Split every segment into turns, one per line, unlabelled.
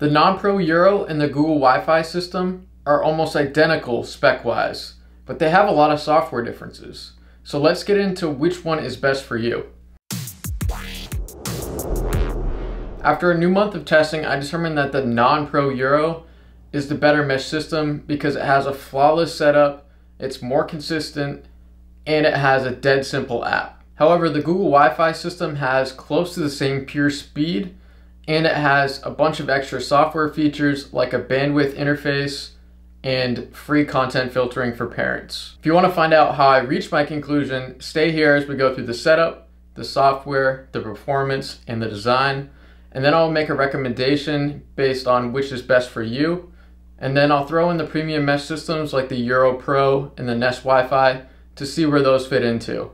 The non-pro Eero and the Google Wi-Fi system are almost identical spec-wise, but they have a lot of software differences. So let's get into which one is best for you. After a new month of testing, I determined that the non-pro Eero is the better mesh system because it has a flawless setup, it's more consistent, and it has a dead simple app. However, the Google Wi-Fi system has close to the same pure speed, and it has a bunch of extra software features like a bandwidth interface, and free content filtering for parents. If you want to find out how I reached my conclusion, stay here as we go through the setup, the software, the performance, and the design. And then I'll make a recommendation based on which is best for you. And then I'll throw in the premium mesh systems like the Eero Pro and the Nest Wi-Fi to see where those fit into.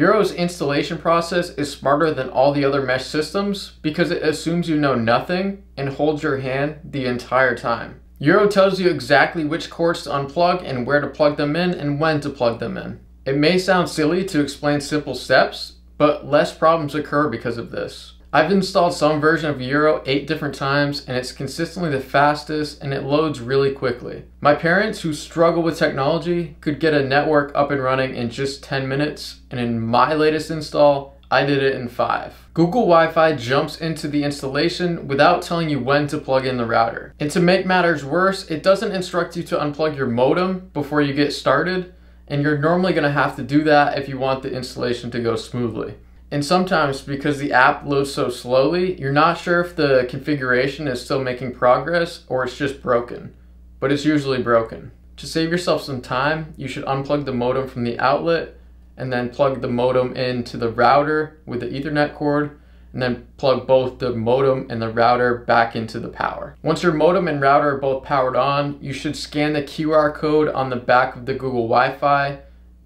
Eero's installation process is smarter than all the other mesh systems because it assumes you know nothing and holds your hand the entire time. Eero tells you exactly which cords to unplug and where to plug them in and when to plug them in. It may sound silly to explain simple steps, but less problems occur because of this. I've installed some version of Eero 8 different times and it's consistently the fastest and it loads really quickly. My parents who struggle with technology could get a network up and running in just 10 minutes and in my latest install, I did it in 5. Google Wi-Fi jumps into the installation without telling you when to plug in the router. And to make matters worse, it doesn't instruct you to unplug your modem before you get started, and you're normally going to have to do that if you want the installation to go smoothly. And sometimes because the app loads so slowly, you're not sure if the configuration is still making progress or it's just broken, but it's usually broken. To save yourself some time, you should unplug the modem from the outlet and then plug the modem into the router with the ethernet cord and then plug both the modem and the router back into the power. Once your modem and router are both powered on, you should scan the QR code on the back of the Google Wi-Fi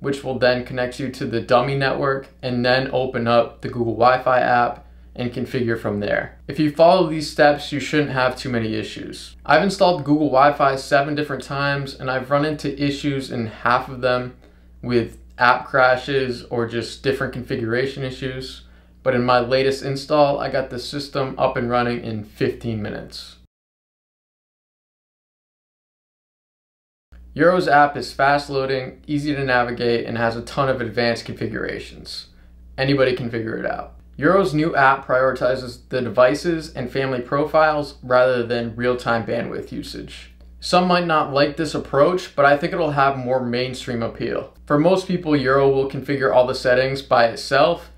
which will then connect you to the dummy network and then open up the Google Wi-Fi app and configure from there. If you follow these steps, you shouldn't have too many issues. I've installed Google Wi-Fi seven different times and I've run into issues in half of them with app crashes or just different configuration issues. But in my latest install, I got the system up and running in 15 minutes. Eero's app is fast loading, easy to navigate, and has a ton of advanced configurations. Anybody can figure it out. Eero's new app prioritizes the devices and family profiles rather than real-time bandwidth usage. Some might not like this approach, but I think it'll have more mainstream appeal. For most people, Eero will configure all the settings by itself,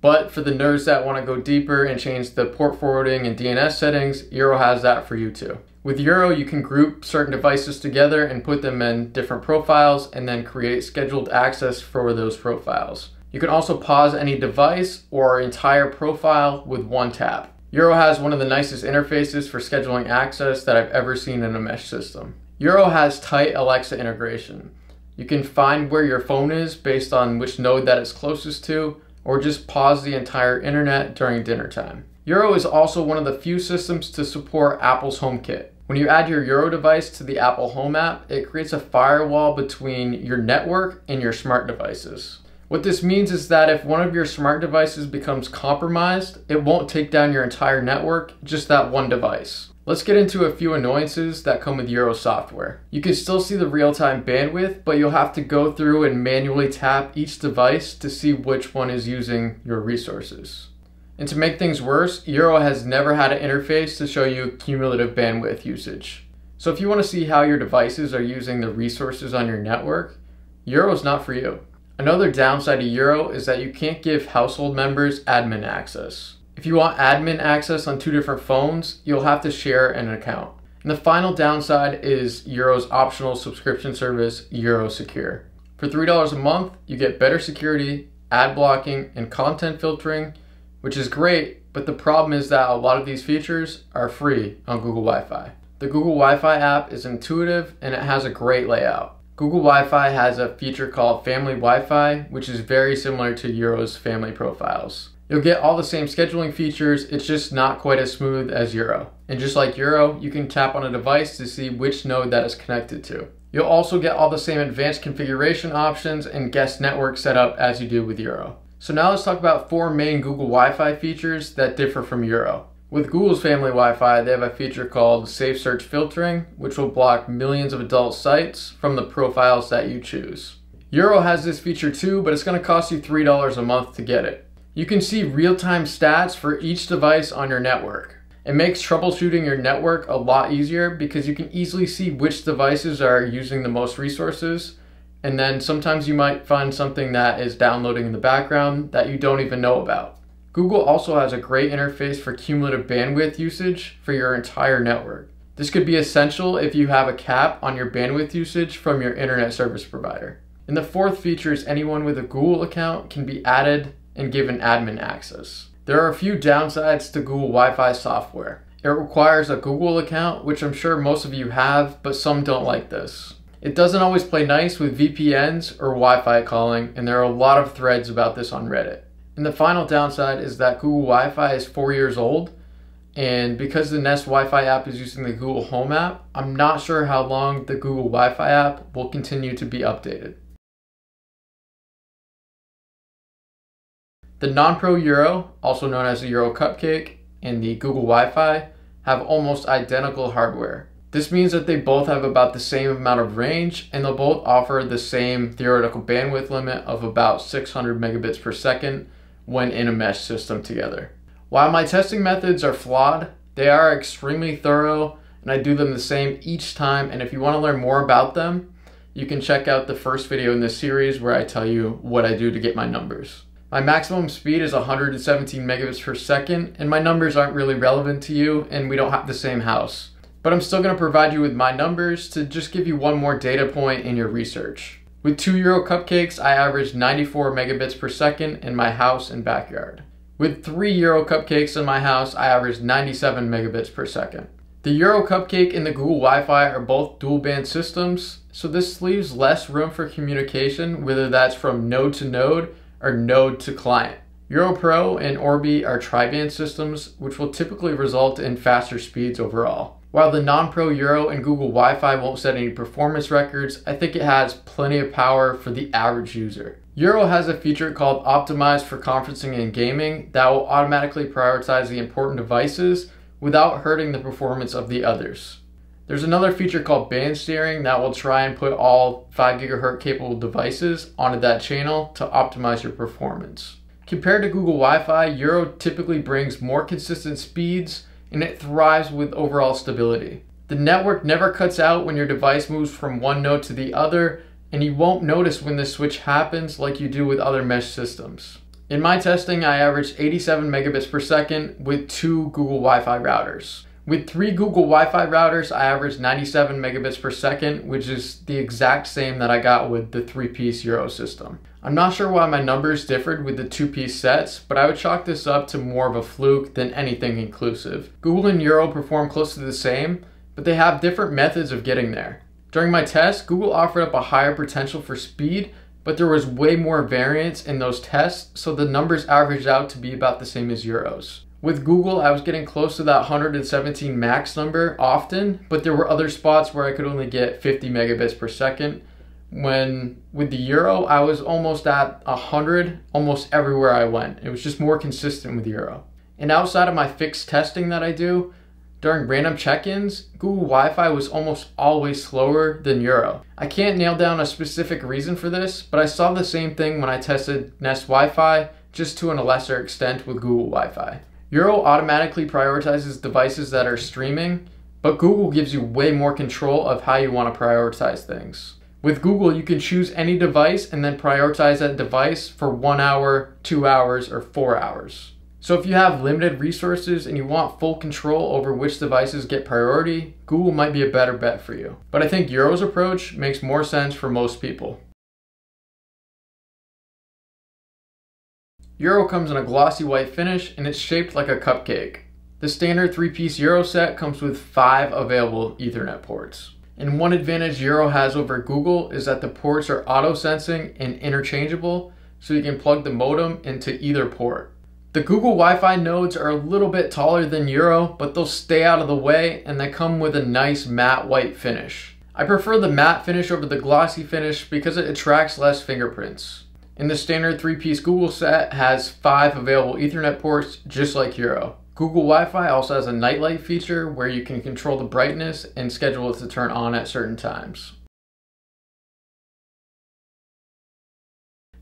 but for the nerds that want to go deeper and change the port forwarding and DNS settings, Eero has that for you too. With Eero, you can group certain devices together and put them in different profiles and then create scheduled access for those profiles. You can also pause any device or entire profile with one tap. Eero has one of the nicest interfaces for scheduling access that I've ever seen in a mesh system. Eero has tight Alexa integration. You can find where your phone is based on which node that it's closest to, or just pause the entire internet during dinner time. Eero is also one of the few systems to support Apple's HomeKit. When you add your Eero device to the Apple Home app, it creates a firewall between your network and your smart devices. What this means is that if one of your smart devices becomes compromised, it won't take down your entire network, just that one device. Let's get into a few annoyances that come with Eero software. You can still see the real-time bandwidth, but you'll have to go through and manually tap each device to see which one is using your resources. And to make things worse, Eero has never had an interface to show you cumulative bandwidth usage. So if you want to see how your devices are using the resources on your network, Eero is not for you. Another downside to Eero is that you can't give household members admin access. If you want admin access on two different phones, you'll have to share an account. And the final downside is Eero's optional subscription service, Eero Secure. For $3 a month, you get better security, ad blocking, and content filtering, which is great, but the problem is that a lot of these features are free on Google Wi-Fi. The Google Wi-Fi app is intuitive and it has a great layout. Google Wi-Fi has a feature called Family Wi-Fi, which is very similar to Eero's family profiles. You'll get all the same scheduling features, it's just not quite as smooth as Eero. And just like Eero, you can tap on a device to see which node that is connected to. You'll also get all the same advanced configuration options and guest network setup as you do with Eero. So now let's talk about four main Google Wi-Fi features that differ from Eero. With Google's family Wi-Fi, they have a feature called Safe Search Filtering, which will block millions of adult sites from the profiles that you choose. Eero has this feature too, but it's going to cost you $3 a month to get it. You can see real-time stats for each device on your network. It makes troubleshooting your network a lot easier because you can easily see which devices are using the most resources and then sometimes you might find something that is downloading in the background that you don't even know about. Google also has a great interface for cumulative bandwidth usage for your entire network. This could be essential if you have a cap on your bandwidth usage from your internet service provider. And the fourth feature is anyone with a Google account can be added and given admin access. There are a few downsides to Google Wi-Fi software. It requires a Google account, which I'm sure most of you have, but some don't like this. It doesn't always play nice with VPNs or Wi-Fi calling, and there are a lot of threads about this on Reddit. And the final downside is that Google Wi-Fi is four years old, and because the Nest Wi-Fi app is using the Google Home app, I'm not sure how long the Google Wi-Fi app will continue to be updated. The non-pro Eero, also known as the Eero Cupcake, and the Google Wi-Fi have almost identical hardware. This means that they both have about the same amount of range and they'll both offer the same theoretical bandwidth limit of about 600 megabits per second when in a mesh system together. While my testing methods are flawed, they are extremely thorough and I do them the same each time and if you want to learn more about them, you can check out the first video in this series where I tell you what I do to get my numbers. My maximum speed is 117 megabits per second and my numbers aren't really relevant to you and we don't have the same house but I'm still going to provide you with my numbers to just give you one more data point in your research. With two eero cupcakes, I averaged 94 megabits per second in my house and backyard. With three eero cupcakes in my house, I averaged 97 megabits per second. The Eero Cupcake and the Google Wi-Fi are both dual band systems, so this leaves less room for communication, whether that's from node to node or node to client. Eero Pro and Orbi are tri-band systems, which will typically result in faster speeds overall. While the non-pro Eero and Google Wi-Fi won't set any performance records, I think it has plenty of power for the average user. Eero has a feature called Optimized for Conferencing and Gaming that will automatically prioritize the important devices without hurting the performance of the others. There's another feature called band steering that will try and put all 5 GHz capable devices onto that channel to optimize your performance. Compared to Google Wi-Fi, Eero typically brings more consistent speeds and it thrives with overall stability. The network never cuts out when your device moves from one node to the other, and you won't notice when this switch happens like you do with other mesh systems. In my testing, I averaged 87 megabits per second with two Google Wi-Fi routers. With three Google Wi-Fi routers, I averaged 97 megabits per second, which is the exact same that I got with the three-piece Eero system. I'm not sure why my numbers differed with the two-piece sets, but I would chalk this up to more of a fluke than anything inclusive. Google and Eero perform close to the same, but they have different methods of getting there. During my test, Google offered up a higher potential for speed, but there was way more variance in those tests, so the numbers averaged out to be about the same as Eero's. With Google, I was getting close to that 117 max number often, but there were other spots where I could only get 50 megabits per second. When with the Eero, I was almost at 100 almost everywhere I went. It was just more consistent with Eero. And outside of my fixed testing that I do, during random check-ins, Google Wi-Fi was almost always slower than Eero. I can't nail down a specific reason for this, but I saw the same thing when I tested Nest Wi-Fi, just to a lesser extent with Google Wi-Fi. Eero automatically prioritizes devices that are streaming, but Google gives you way more control of how you want to prioritize things. With Google, you can choose any device and then prioritize that device for one hour, two hours, or four hours. So if you have limited resources and you want full control over which devices get priority, Google might be a better bet for you. But I think Eero's approach makes more sense for most people. Eero comes in a glossy white finish and it's shaped like a cupcake. The standard three-piece Eero set comes with five available Ethernet ports. And one advantage Eero has over Google is that the ports are auto-sensing and interchangeable, so you can plug the modem into either port. The Google Wi-Fi nodes are a little bit taller than Eero, but they'll stay out of the way and they come with a nice matte white finish. I prefer the matte finish over the glossy finish because it attracts less fingerprints. And the standard three-piece Google set has five available Ethernet ports, just like Eero. Google Wi-Fi also has a nightlight feature where you can control the brightness and schedule it to turn on at certain times.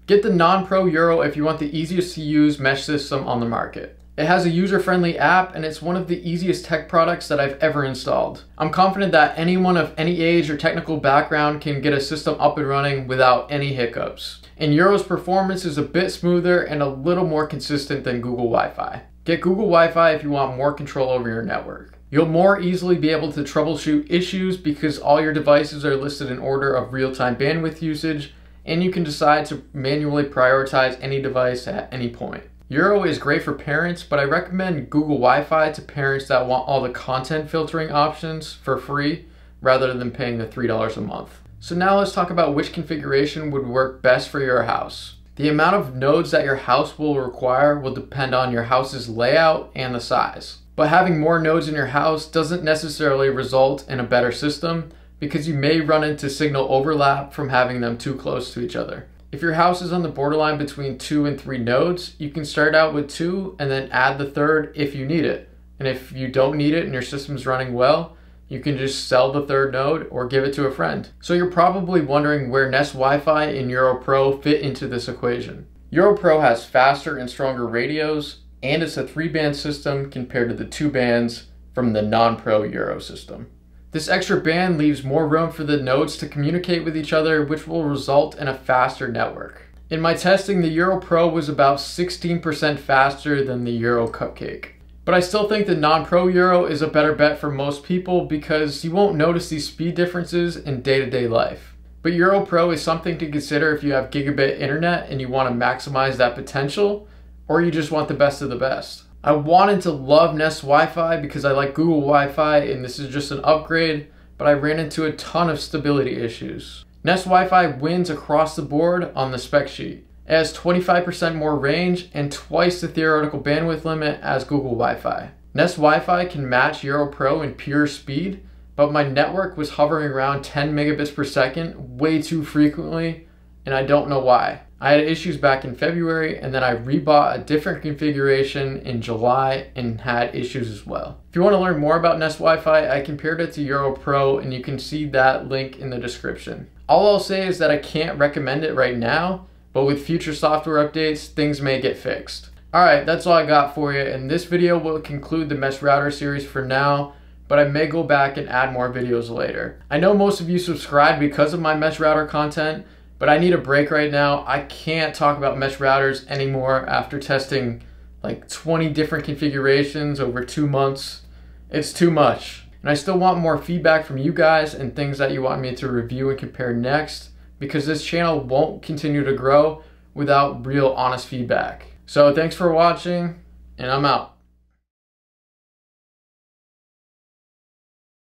Get the non-pro Eero if you want the easiest to use mesh system on the market. It has a user-friendly app and it's one of the easiest tech products that I've ever installed. I'm confident that anyone of any age or technical background can get a system up and running without any hiccups. And Eero's performance is a bit smoother and a little more consistent than Google Wi-Fi. Get Google Wi-Fi if you want more control over your network. You'll more easily be able to troubleshoot issues because all your devices are listed in order of real-time bandwidth usage and you can decide to manually prioritize any device at any point. Eero is great for parents, but I recommend Google Wi-Fi to parents that want all the content filtering options for free rather than paying the $3 a month. So now let's talk about which configuration would work best for your house. The amount of nodes that your house will require will depend on your house's layout and the size. But having more nodes in your house doesn't necessarily result in a better system because you may run into signal overlap from having them too close to each other. If your house is on the borderline between two and three nodes, you can start out with two and then add the third if you need it. And if you don't need it and your system's running well, you can just sell the third node or give it to a friend. So you're probably wondering where Nest Wi-Fi and Eero Pro fit into this equation. Eero Pro has faster and stronger radios, and it's a three band system compared to the two bands from the non-pro Eero system. This extra band leaves more room for the nodes to communicate with each other, which will result in a faster network. In my testing, the Eero Pro was about 16% faster than the Eero Cupcake. But I still think the non-pro Eero is a better bet for most people because you won't notice these speed differences in day-to-day -day life. But Eero Pro is something to consider if you have gigabit internet and you want to maximize that potential, or you just want the best of the best. I wanted to love Nest Wi-Fi because I like Google Wi-Fi and this is just an upgrade, but I ran into a ton of stability issues. Nest Wi-Fi wins across the board on the spec sheet. It has 25% more range and twice the theoretical bandwidth limit as Google Wi-Fi. Nest Wi-Fi can match Eero Pro in pure speed, but my network was hovering around 10 megabits per second way too frequently, and I don't know why. I had issues back in February and then I rebought a different configuration in July and had issues as well. If you want to learn more about Nest Wi-Fi, I compared it to Eero Pro and you can see that link in the description. All I'll say is that I can't recommend it right now, but with future software updates, things may get fixed. Alright, that's all I got for you, and this video will conclude the Mesh Router series for now, but I may go back and add more videos later. I know most of you subscribe because of my Mesh Router content, but I need a break right now. I can't talk about mesh routers anymore after testing like 20 different configurations over two months. It's too much. And I still want more feedback from you guys and things that you want me to review and compare next because this channel won't continue to grow without real honest feedback. So thanks for watching and I'm out.